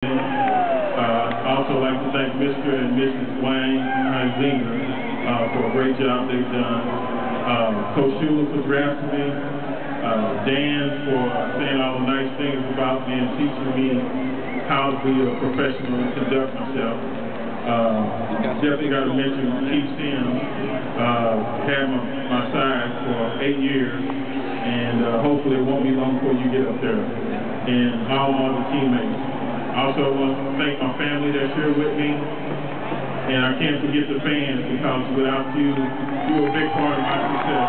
Uh, also like to thank Mr. and Mrs. Wayne Huizenga uh, for a great job they've done. Uh, Coach Shula for drafting me. Uh, Dan for saying all the nice things about me and teaching me how to be a professional and conduct myself. Uh, definitely got to mention Keith Sims. Uh, had my, my side for eight years, and uh, hopefully it won't be long before you get up there. And all other teammates. Also want to thank my family that's here with me. And I can't forget the fans because without you, you're a big part of my success.